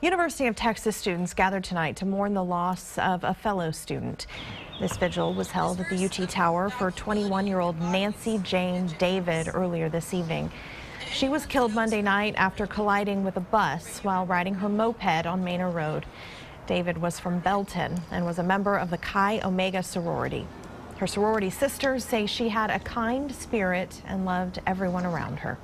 University of Texas students gathered tonight to mourn the loss of a fellow student. This vigil was held at the UT Tower for 21-year-old Nancy Jane David earlier this evening. She was killed Monday night after colliding with a bus while riding her moped on Manor Road. David was from Belton and was a member of the Chi Omega sorority. Her sorority sisters say she had a kind spirit and loved everyone around her.